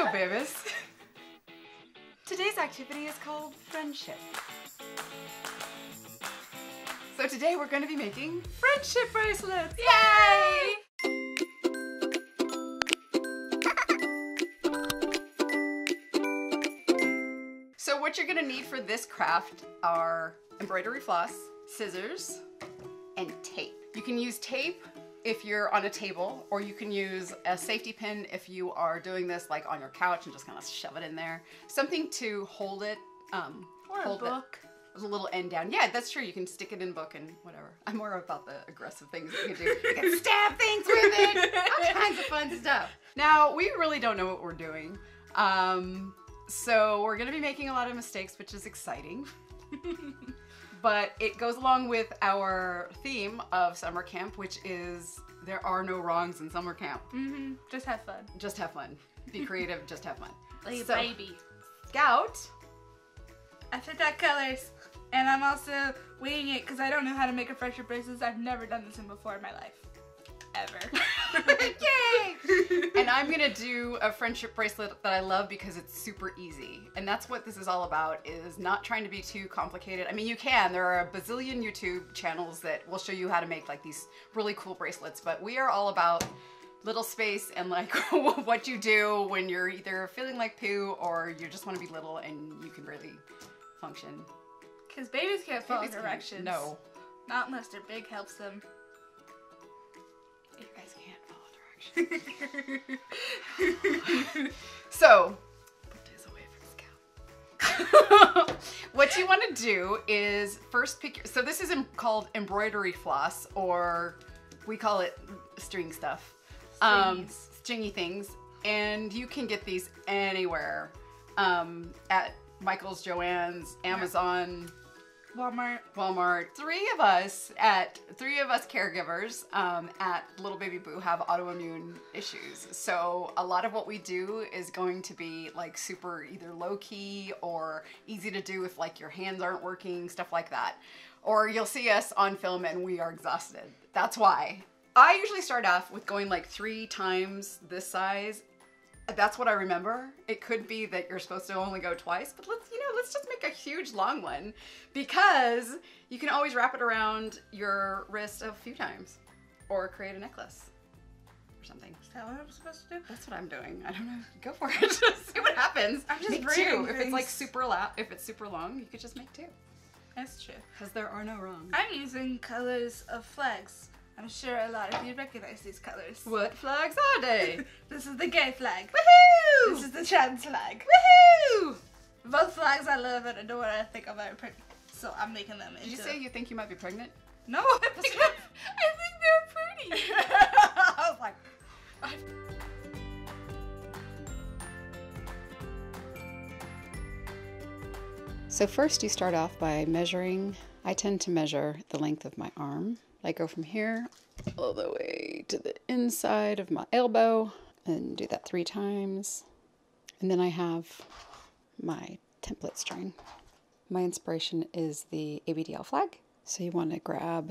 Hello, babies. Today's activity is called friendship. So today we're going to be making friendship bracelets. Yay! So what you're going to need for this craft are embroidery floss, scissors, and tape. You can use tape if you're on a table, or you can use a safety pin if you are doing this like on your couch and just kind of shove it in there. Something to hold it. Um, Or a hold book. It, a little end down. Yeah, that's true. You can stick it in book and whatever. I'm more about the aggressive things you can do. You can stab things with it. All kinds of fun stuff. Now, we really don't know what we're doing. Um, so we're gonna be making a lot of mistakes, which is exciting. but it goes along with our theme of summer camp, which is there are no wrongs in summer camp. Mm-hmm. Just have fun. Just have fun. Be creative, just have fun. Like So- a baby. Scout. I picked out colors, and I'm also winging it because I don't know how to make a friendship bracelet. I've never done this in before in my life. Ever. Yay! and I'm gonna do a friendship bracelet that I love because it's super easy. And that's what this is all about, is not trying to be too complicated. I mean, you can. There are a bazillion YouTube channels that will show you how to make like these really cool bracelets, but we are all about little space and like what you do when you're either feeling like poo or you just want to be little and you can really function. Because babies can't follow Babies directions. No. Not unless their big helps them. So, put this away from Scout. what you want to do is first pick your, so this is em- called embroidery floss, or we call it string stuff. Um, stringy things. And you can get these anywhere um, at Michael's, Joann's, Amazon. Walmart. Walmart. Three of us at three of us caregivers um, at Little Baby Boo have autoimmune issues. So a lot of what we do is going to be like super either low key or easy to do if like your hands aren't working, stuff like that. Or you'll see us on film and we are exhausted. That's why. I usually start off with going like three times this size that's what I remember. It could be that you're supposed to only go twice, but let's, you know, let's just make a huge long one because you can always wrap it around your wrist a few times or create a necklace or something. Is that what I'm supposed to do? That's what I'm doing. I don't know. Go for it. See what happens. I'm just make two. If it's like super loud, if it's super long, you could just make two That's true. because there are no wrongs. I'm using colors of flags. I'm sure a lot of you recognize these colors. What flags are they? This is the gay flag. Woohoo! This is the trans flag. Woohoo! Both flags I love and adore. I think I'm very pretty. So I'm making them into. You say you think you might be pregnant? No, I think, I think they're pretty. I was like, So first you start off by measuring, I tend to measure the length of my arm. I go from here all the way to the inside of my elbow and do that three times. And then I have my template string. My inspiration is the ABDL flag. So you want to grab,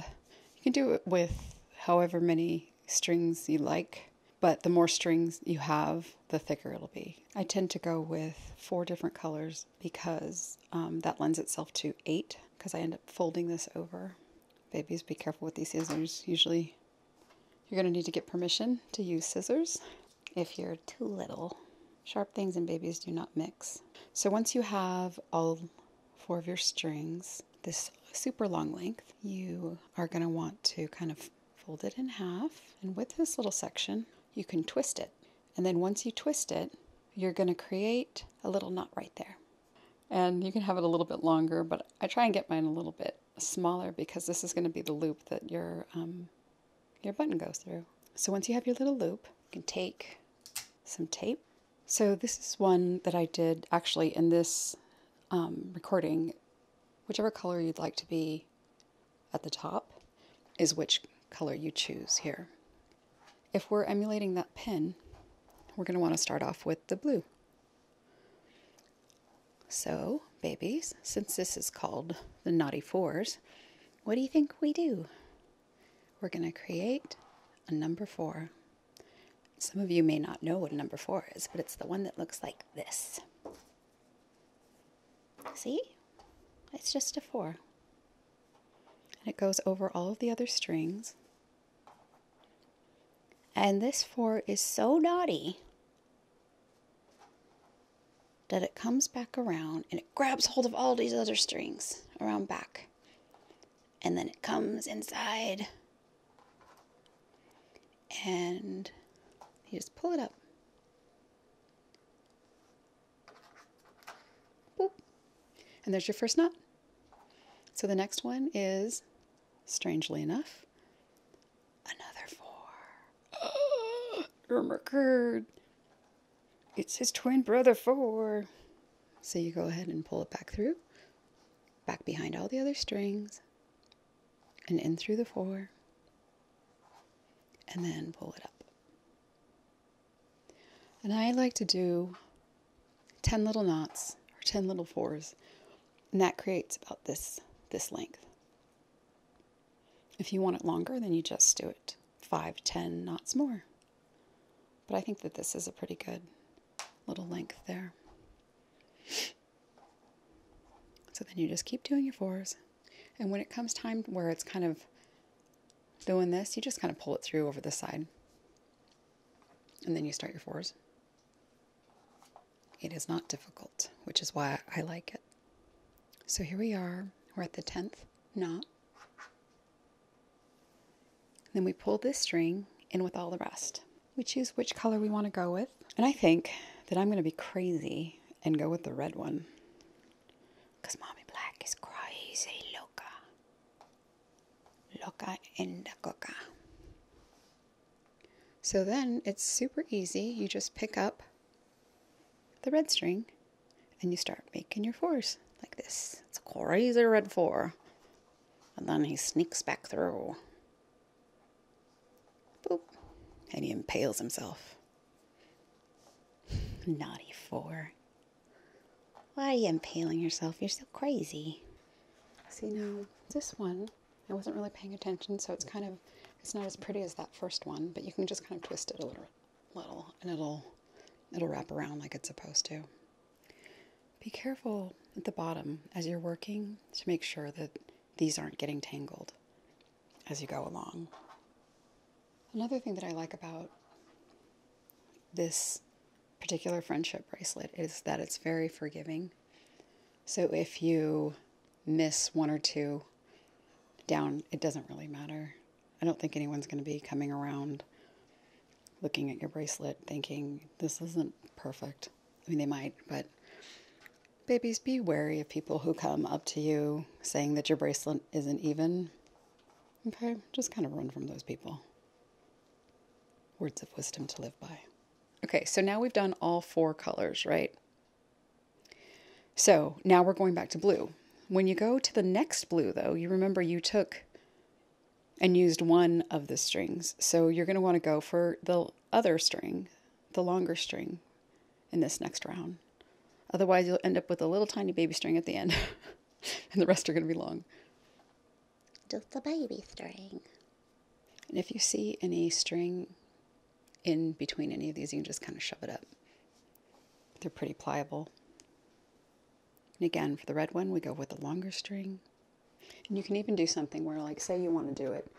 you can do it with however many strings you like, but the more strings you have, the thicker it'll be. I tend to go with four different colors because um, that lends itself to eight because I end up folding this over. Babies, be careful with these scissors. Usually, you're going to need to get permission to use scissors if you're too little. Sharp things and babies do not mix. So once you have all four of your strings, this super long length, you are going to want to kind of fold it in half. And with this little section, you can twist it. And then once you twist it, you're going to create a little knot right there. And you can have it a little bit longer, but I try and get mine a little bit smaller because this is going to be the loop that your um, your button goes through. So once you have your little loop, you can take some tape. So this is one that I did actually in this um, recording. Whichever color you'd like to be at the top is which color you choose here. If we're emulating that pin, we're going to want to start off with the blue. So, babies, since this is called the Naughty Fours, what do you think we do? We're going to create a number four. Some of you may not know what a number four is, but it's the one that looks like this. See? It's just a four. And it goes over all of the other strings. And this four is so naughty that it comes back around and it grabs hold of all these other strings around back. And then it comes inside and you just pull it up. Boop. And there's your first knot. So the next one is, strangely enough, another It's his twin brother four. So you go ahead and pull it back through, back behind all the other strings, and in through the four, and then pull it up. And I like to do 10 little knots or 10 little fours, and that creates about this this length. If you want it longer, then you just do it five, ten knots more. But I think that this is a pretty good little length there. So then you just keep doing your fours. And when it comes time where it's kind of doing this, you just kind of pull it through over the side. And then you start your fours. It is not difficult, which is why I like it. So here we are. We're at the 10th knot. Then we pull this string in with all the rest. We choose which color we want to go with. And I think that I'm going to be crazy and go with the red one. Because Mommy Black is crazy loca. Loca la coca. So then it's super easy. You just pick up the red string and you start making your fours like this. It's a crazy red four. And then he sneaks back through. Boop. And he impales himself. Naughty four. Why are you impaling yourself? You're so crazy. See, now, this one, I wasn't really paying attention, so it's kind of, it's not as pretty as that first one, but you can just kind of twist it a little, little and it'll, it'll wrap around like it's supposed to. Be careful at the bottom as you're working to make sure that these aren't getting tangled as you go along. Another thing that I like about this particular friendship bracelet is that it's very forgiving. So if you miss one or two down, it doesn't really matter. I don't think anyone's going to be coming around looking at your bracelet thinking this isn't perfect. I mean, they might, but babies, be wary of people who come up to you saying that your bracelet isn't even. Okay, just kind of run from those people. Words of wisdom to live by. Okay, so now we've done all four colors, right? So now we're going back to blue. When you go to the next blue, though, you remember you took and used one of the strings. So you're going to want to go for the other string, the longer string, in this next round. Otherwise, you'll end up with a little tiny baby string at the end, and the rest are going to be long. Just a baby string. And if you see any string in between any of these, you can just kind of shove it up. They're pretty pliable. And again, for the red one, we go with the longer string. And you can even do something where, like, say you want to do it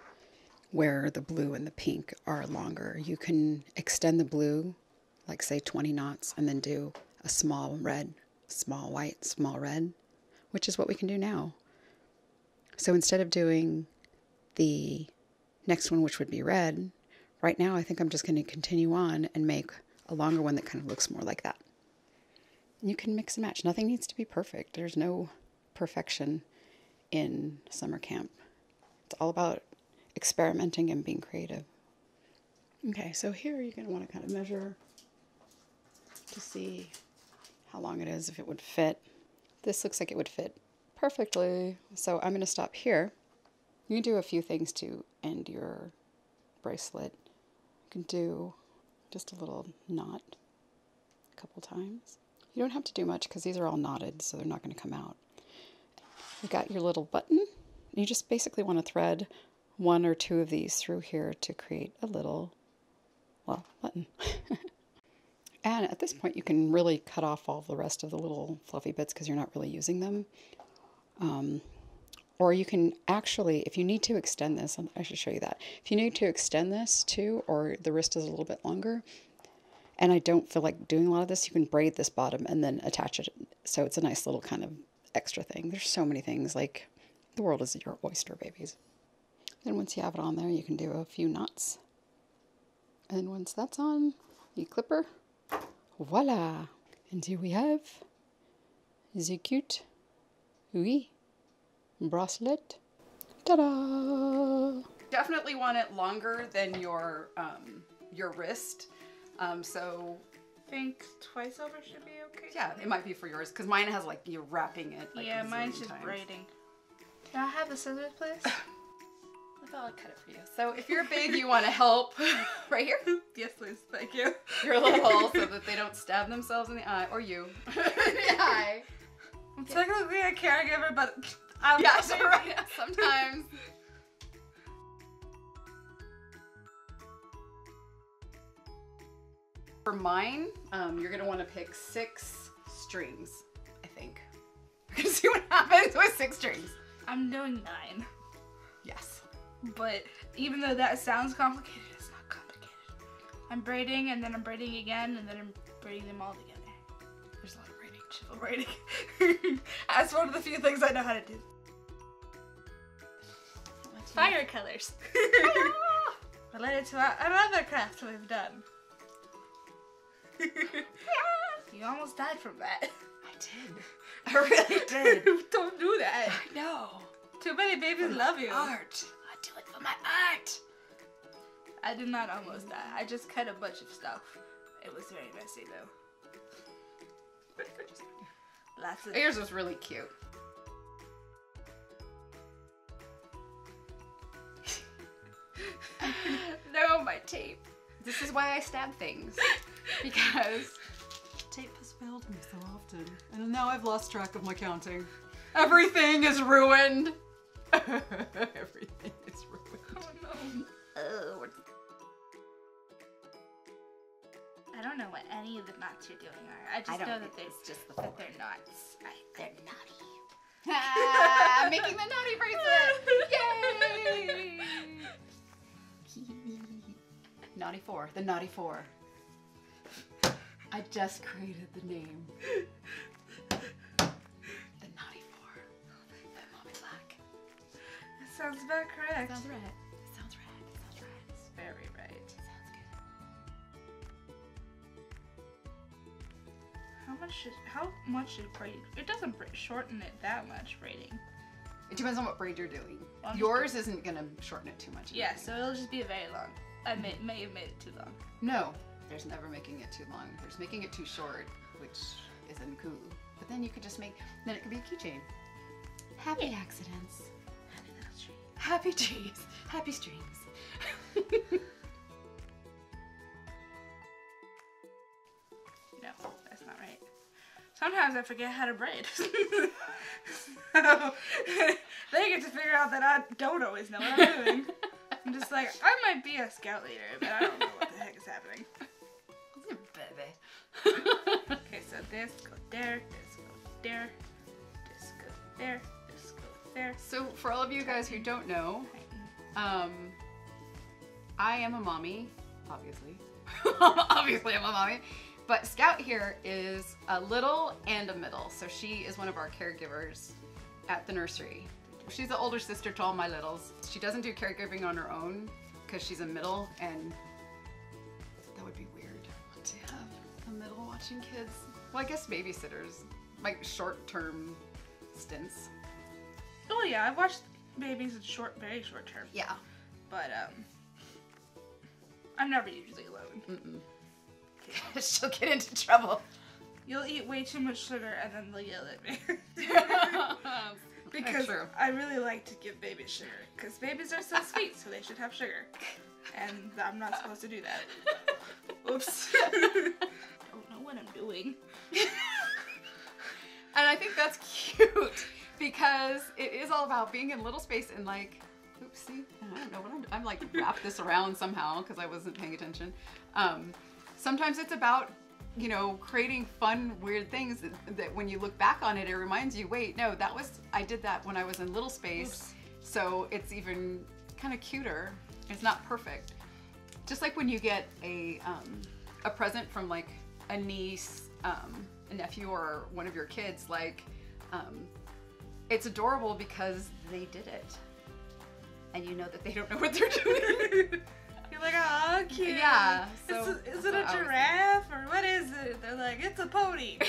where the blue and the pink are longer. You can extend the blue, like, say 20 knots, and then do a small red, small white, small red, which is what we can do now. So instead of doing the next one, which would be red, right now I think I'm just going to continue on and make a longer one that kind of looks more like that. You can mix and match. Nothing needs to be perfect. There's no perfection in summer camp. It's all about experimenting and being creative. Okay, so here you're going to want to kind of measure to see how long it is, if it would fit. This looks like it would fit perfectly. So I'm going to stop here. You do a few things to end your bracelet. You can do just a little knot a couple times. You don't have to do much because these are all knotted, so they're not going to come out. You've got your little button. You just basically want to thread one or two of these through here to create a little well, button. and at this point, you can really cut off all the rest of the little fluffy bits because you're not really using them. Um, or you can actually, if you need to extend this, um, I should show you that. If you need to extend this too, or the wrist is a little bit longer, and I don't feel like doing a lot of this, you can braid this bottom and then attach it. So it's a nice little kind of extra thing. There's so many things like the world is your oyster, babies. Then once you have it on there, you can do a few knots. And once that's on, you clipper, voila! And here we have the cute, oui, bracelet. Ta-da! Definitely want it longer than your um, your wrist. Um, so think twice over should be okay. yeah, it might be for yours because mine has like you're wrapping it. Like, yeah, mine's just times. braiding. Can I have the scissors, please? I thought I'd cut it for you. So if you're big, you want to help right here. yes, please. Thank you. Your little hole so that they don't stab themselves in the eye or you in the eye. I'm technically a caregiver, but I'm Yeah, so right sometimes. For mine, um, you're gonna want to pick six strings. I think. We're gonna see what happens with six strings. I'm doing nine. Yes. But even though that sounds complicated, it's not complicated. I'm braiding and then I'm braiding again and then I'm braiding them all together. There's a lot of braiding. Triple braiding. That's one of the few things I know how to do. Fire colors. Related to our, another craft we've done. you almost died from that. I did. I really did. Don't do that. No. Too many babies love you. Art. I do it for my art. I did not almost die. I just cut a bunch of stuff. It was very messy though. Lots of Yours was really cute. Tape. This is why I stab things. Because tape has failed me so often. And now I've lost track of my counting. Everything is ruined. Everything is ruined. Oh no. I don't know what any of the knots you're doing are. I just I know that they're it's just the that they're knots. I, They're naughty. Ah, I'm making the naughty bracelet! Yay! Naughty four. The naughty four. I just created the name. The naughty four. By Mommy Black. that sounds about correct. Sounds right. Sounds right. Sounds right. It's very right. Sounds good. How much should how much should braid? It doesn't shorten it that much braiding. It depends on what braid you're doing. Yours isn't gonna shorten it too much. Yeah, so it'll just be very long. I may, may have made it too long. No, there's never making it too long. There's making it too short, which isn't cool. But then you could just make, then it could be a keychain. Happy accidents. Happy little tree. Happy trees. Happy streams. No, that's not right. Sometimes I forget how to braid. so, they get to figure out that I don't always know what I'm doing. I'm just like, I might be a scout leader, but I don't know what the heck is happening. Baby. Okay, so this go there, this go there, this go there, this go there. so for all of you guys who don't know, um, I am a mommy, obviously. obviously, I'm a mommy. But Scout here is a little and a middle. So she is one of our caregivers at the nursery. She's the older sister to all my littles. She doesn't do caregiving on her own because she's a middle and that would be weird to have a middle watching kids. Well, I guess babysitters, like short term stints. Oh yeah, I've watched babies in short, very short term, Yeah. but um, I'm never usually alone. She'll get into trouble. You'll eat way too much sugar and then they'll yell at me. because I really like to give babies sugar. Because babies are so sweet, so they should have sugar. And I'm not supposed to do that. Oops. I don't know what I'm doing. And I think that's cute because it is all about being in little space and like, ooh, oops, I don't know what I'm. I'm like wrapped this around somehow because I wasn't paying attention. Um, sometimes it's about you know creating fun, weird things that, that when you look back on it, it reminds you, wait, no, that was I did that when I was in little space, so it's even kind of cuter. It's not perfect. Just like when you get a um, a present from like a niece, um, a nephew, or one of your kids, like. Um, it's adorable because they did it. And you know that they don't know what they're doing. You're like, oh, cute. Yeah, Is, so it- is that's it a what I was giraffe or what is it? They're like, it's a pony.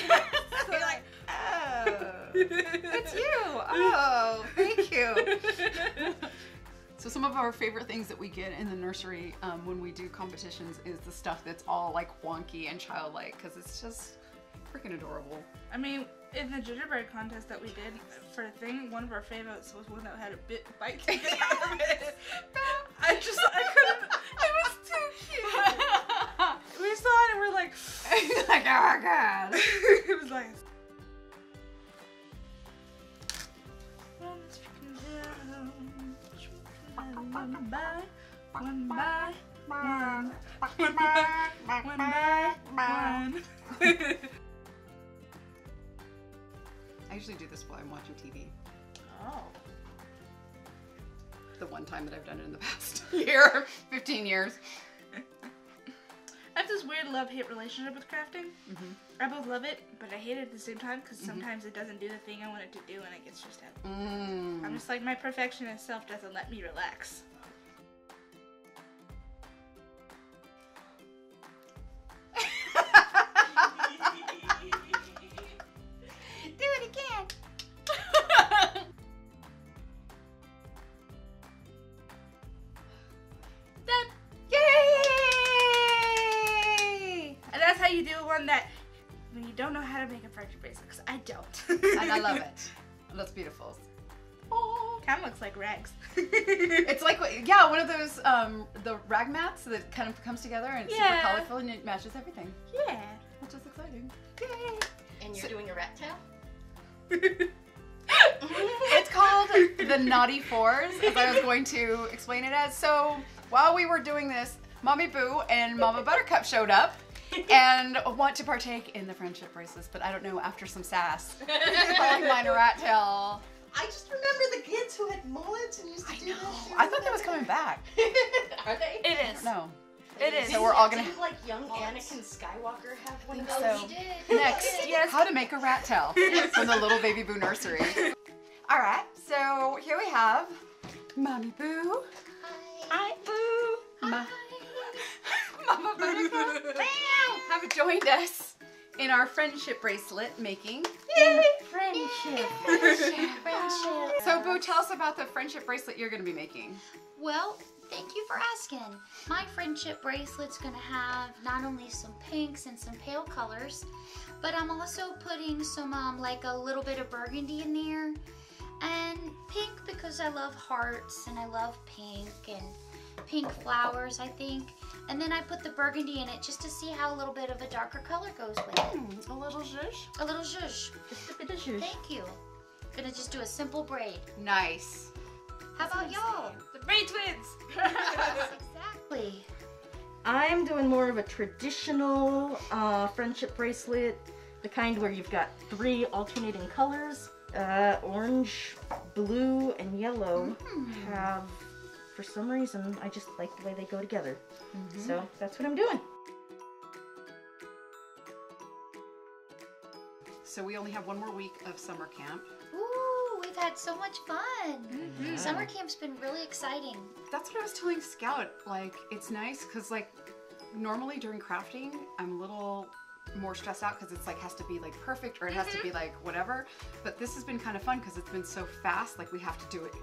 So you're like, oh, it's you. Oh, thank you. So some of our favorite things that we get in the nursery um, when we do competitions is the stuff that's all like wonky and childlike because it's just freaking adorable. I mean, in the gingerbread contest that we did for a thing, one of our favorites was one that had a bit bite get out of it. I just, I couldn't. It was too cute. We saw it and we're like, like, oh my god. it was like. One by one by one, one by one by one. I usually do this while I'm watching TV. oh. The one time that I've done it in the past year, 15 years. I have this weird love-hate relationship with crafting. I both love it, but I hate it at the same time because sometimes it doesn't do the thing I want it to do, and it gets just heavy. Mm. I'm just like my perfectionist self doesn't let me relax. Don't know how to make a friendship bracelet, because I don't. And I love it. That's beautiful. Oh. Kind of looks like rags. It's like, what- yeah, one of those, um, the rag mats that kind of comes together and it's Yeah. super colorful and it matches everything, yeah. which is exciting. Yay. And you're doing a rat tail? It's called the Naughty Fours, as I was going to explain it as. So while we were doing this, Mommy Boo and Mama Buttercup showed up and want to partake in the friendship bracelets, but I don't know, after some sass, calling mine a rat tail. I just remember the kids who had mullets and used to I do know. that shit. I thought that was coming back. Are they? It is. No. It is. So we're all gonna Didn't like young Anakin Skywalker have one of think those? so. We did. Next, Yes. how to make a rat tail from the Little Baby Boo Nursery. All right, so here we have Mommy Boo, Hi, boo. Ma- Have joined us in our friendship bracelet making. Friendship. Friendship. So Boo, tell us about the friendship bracelet you're going to be making. Well, thank you for asking. My friendship bracelet's gonna have not only some pinks and some pale colors, but I'm also putting some um, like a little bit of burgundy in there, and pink because I love hearts and I love pink and pink flowers, I think. And then I put the burgundy in it just to see how a little bit of a darker color goes with it. a little zhuzh. A little zhuzh. Just a bit of zhuzh. Thank you. Gonna just do a simple braid. Nice. How about y'all? The Braid Twins. exactly. I'm doing more of a traditional uh, friendship bracelet, the kind where you've got three alternating colors. Uh, orange, blue, and yellow have, for some reason, I just like the way they go together. Mm-hmm. So that's what I'm doing. So we only have one more week of summer camp. Ooh, we've had so much fun. Mm-hmm. Summer camp's been really exciting. That's what I was telling Scout. Like, it's nice because, like, normally during crafting, I'm a little more stressed out because it's like has to be like perfect or it has to mm-hmm. be like whatever. But this has been kind of fun because it's been so fast. Like, we have to do it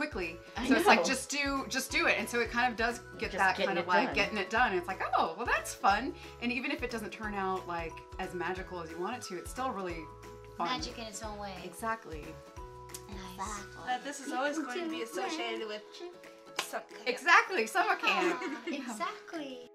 quickly. I so it's like just do just do it. And so it kind of does get Just that kind of like done. getting it done. It's like, oh, well, that's fun. And even if it doesn't turn out like as magical as you want it to, it's still really fun. Magic in its own way. Exactly. Nice. That this is always going to be associated with some kind Exactly. Summer camp. Exactly.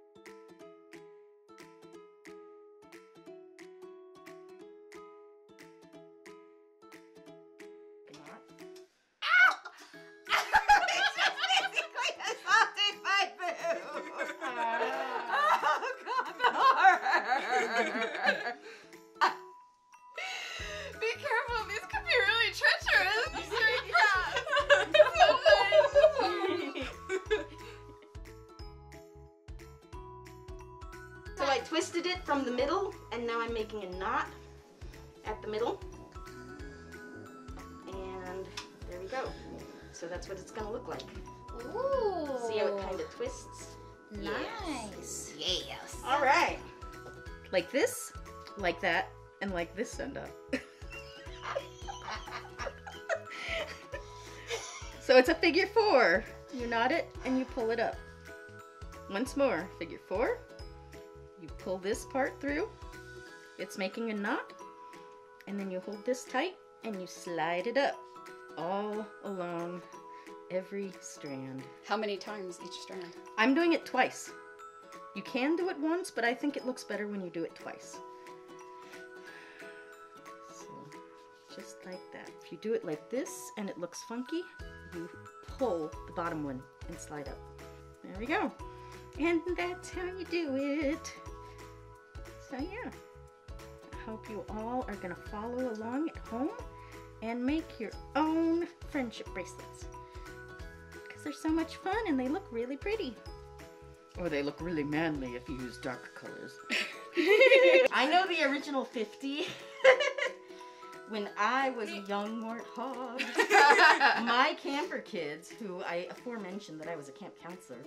Nice. Yes. All right. Like this, like that, and like this end up. so it's a figure four. You knot it and you pull it up. Once more, figure four. You pull this part through. It's making a knot. And then you hold this tight and you slide it up all along every strand. How many times each strand? I'm doing it twice. You can do it once, but I think it looks better when you do it twice. So, just like that. If you do it like this and it looks funky, you pull the bottom one and slide up. There we go. And that's how you do it. So yeah. I hope you all are gonna follow along at home and make your own friendship bracelets they're so much fun and they look really pretty. Or they look really manly if you use dark colors. I know the original 50. when I was a young warthog, my camper kids, who I aforementioned that I was a camp counselor,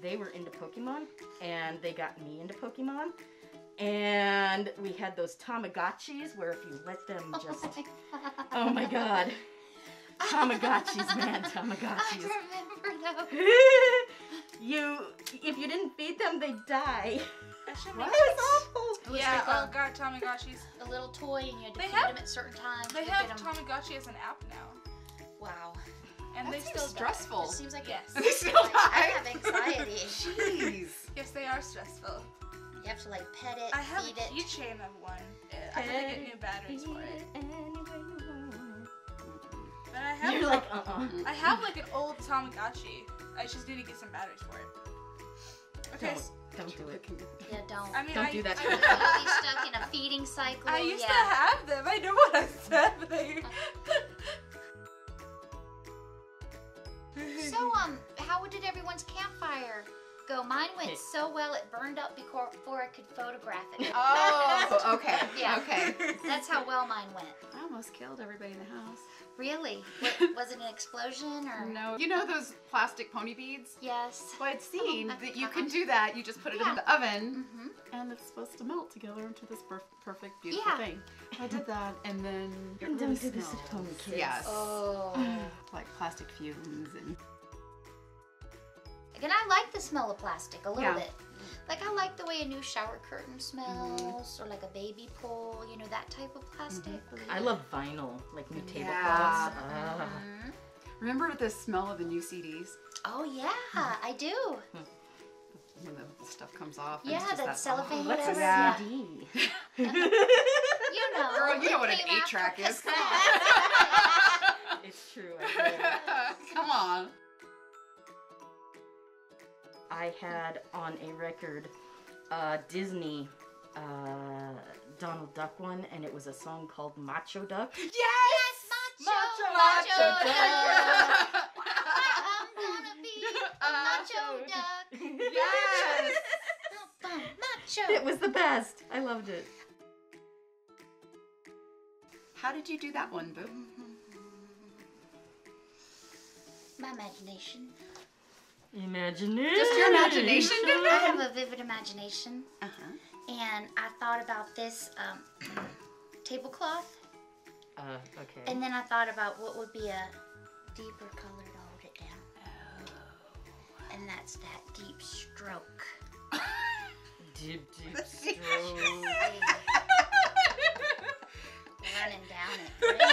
they were into Pokemon and they got me into Pokemon. And we had those Tamagotchis where if you let them oh just. Oh my god. Tamagotchis, man, Tamagotchis. I Tamagotchis. remember those. you, if you didn't feed them, they die. That should It make was awful. It was Yeah, like oh a, god, Tamagotchis. a little toy and you had to They feed have- them at certain times. They to have get 'em- Tamagotchi as an app now. Wow. And That they seems still stressful. It seems like Yes. They still Like, I have anxiety. Jeez. Yes, they are stressful. You have to like pet it, I have feed a it. keychain of one. I had to get new batteries for it. But I have You're like, uh-uh. I have like an old Tamagotchi. I just need to get some batteries for it. Okay. s- Don't do it. Yeah, don't. I mean, Don't I, do that. You'll be stuck in a feeding cycle. I used yeah. to have them. I know what I said. But I... So, um, how did everyone's campfire go? Mine went so well it burned up before, before I could photograph it. Oh, okay. Yeah. Okay. That's how well mine went. I almost killed everybody in the house. Really? What, was it an explosion or? No, you know those plastic pony beads? Yes. Well, I'd seen Uh-huh. that you can do that. You just put it Yeah. in the oven, hmm and it's supposed to melt together into this perf- perfect, beautiful Yeah. thing. I did that, and then it Don't really do this at smells. home, kids. Yes. Oh. like plastic fumes and And I like the smell of plastic a little Yeah. bit. Like I like the way a new shower curtain smells, mm-hmm. or like a baby pole, you know, that type of plastic. Mm-hmm. I love vinyl, like new Yeah. tablecloths. Ah. Remember the smell of the new CDs Oh yeah, I do. when the stuff comes off. Yeah, it's just that that cellophane, oh, What's a. Yeah. CD? You know, Girl, you know what an eight track is. Come cassette. It's true. I get it. Come on. I had on a record uh, Disney uh, Donald Duck one, and it was a song called Macho Duck. Yes, macho, macho, Macho duck. duck. I'm gonna be a macho duck. Yes. Macho. It was the best. I loved it. How did you do that one, Boo? My imagination. Imagination. Just your imagination did I have a vivid imagination, Uh-huh. and I thought about this um, tablecloth, Uh, okay. and then I thought about what would be a deeper color to hold it down. And that's that deep stroke. Deep, deep stroke. Running down it.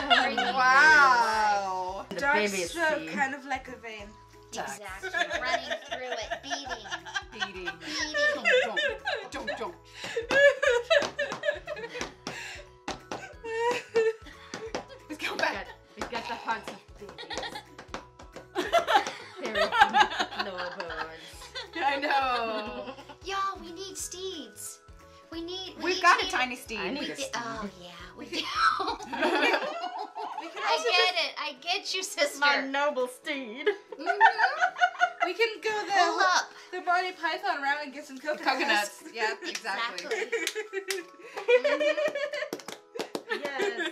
Bringing Wow. Dark baby stroke, kind of like a vein. Exactly. Running through it, beating, Beating. beating. Monty Python route and get some coconuts. Coconuts. Yep, exactly. Yes.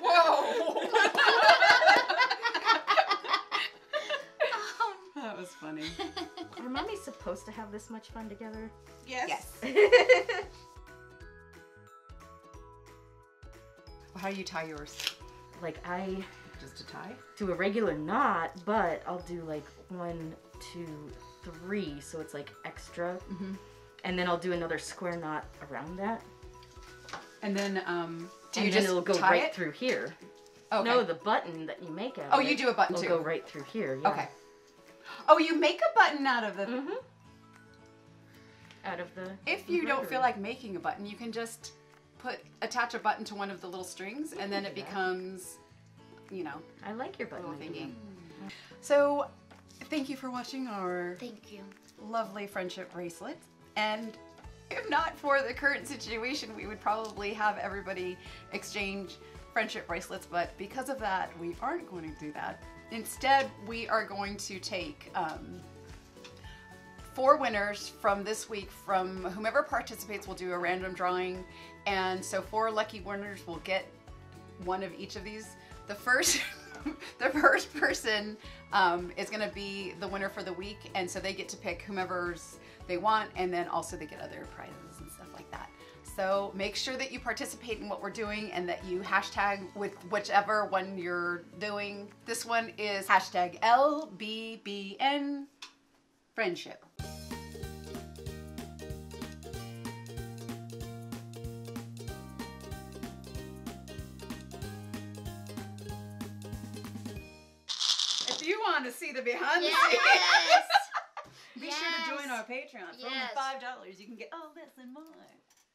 Whoa! That was funny. Are mommies supposed to have this much fun together? yes. Yes. How do you tie yours? like I Just a tie? To a regular knot, but I'll do like one, two, three, so it's like extra. Mhm. And then I'll do another square knot around that. And then, um, do and you then just it'll go tie right it? through here. Okay. No, the button that you make out. Oh, you do a button will too. go right through here. Yeah. Okay. Oh, you make a button out of the. Mm -hmm. Out of the. If you don't feel like making a button, you can just put attach a button to one of the little strings, and then it becomes, you know, I like your button. idea. thingy. So, thank you for watching our Thank you. lovely friendship bracelet. And if not for the current situation, we would probably have everybody exchange friendship bracelets. But because of that, we aren't going to do that. Instead, we are going to take um, four winners from this week from whomever participates will do a random drawing and so four lucky winners will get one of each of these the first the first person um, is going to be the winner for the week and so they get to pick whomever's they want and then also they get other prizes and stuff like that. So make sure that you participate in what we're doing and that you hashtag with whichever one you're doing. This one is hashtag lbbn friendship To see the behind the scenes, Yes. be sure to join our Patreon. For Yes. only five dollars, you can get all this and more.